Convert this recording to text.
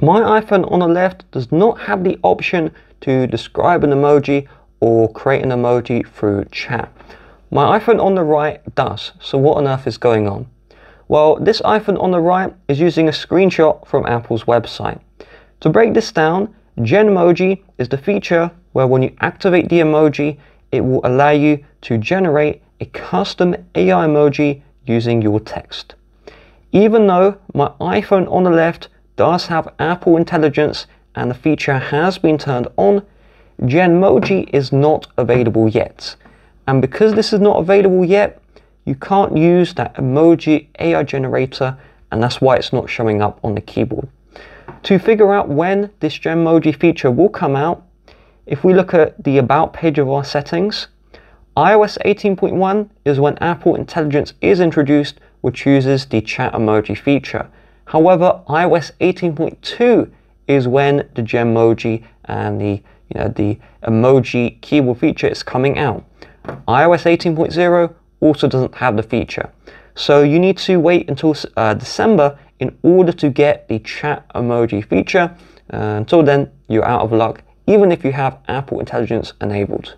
My iPhone on the left does not have the option to describe an emoji or create an emoji through chat. My iPhone on the right does, so what on earth is going on? Well, this iPhone on the right is using a screenshot from Apple's website. To break this down, Genmoji is the feature where when you activate the emoji, it will allow you to generate a custom AI emoji using your text. Even though my iPhone on the left does have Apple Intelligence and the feature has been turned on, Genmoji is not available yet. And because this is not available yet, you can't use that emoji AI generator and that's why it's not showing up on the keyboard. To figure out when this Genmoji feature will come out, if we look at the About page of our settings, iOS 18.1 is when Apple Intelligence is introduced, which uses the chat emoji feature. However, iOS 18.2 is when the Genmoji and the you know the emoji keyboard feature is coming out iOS 18.0 also doesn't have the feature. So you need to wait until uh, December in order to get the chat emoji feature. Uh, until then, you're out of luck, even if you have Apple Intelligence enabled.